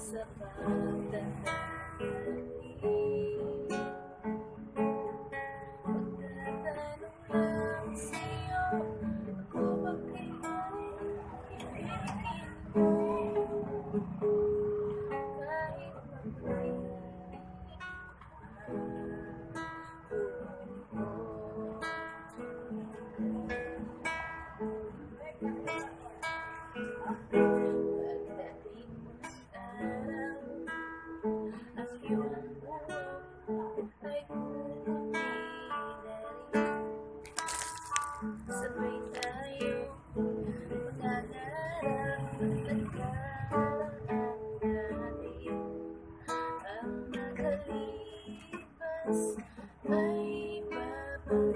sa pagdadalhin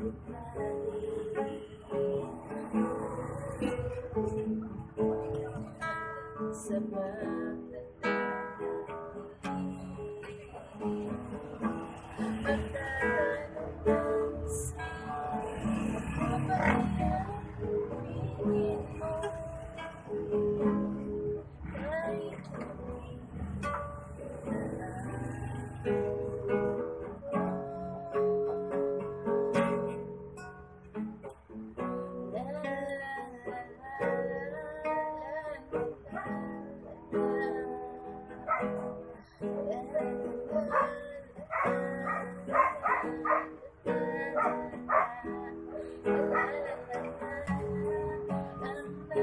babalik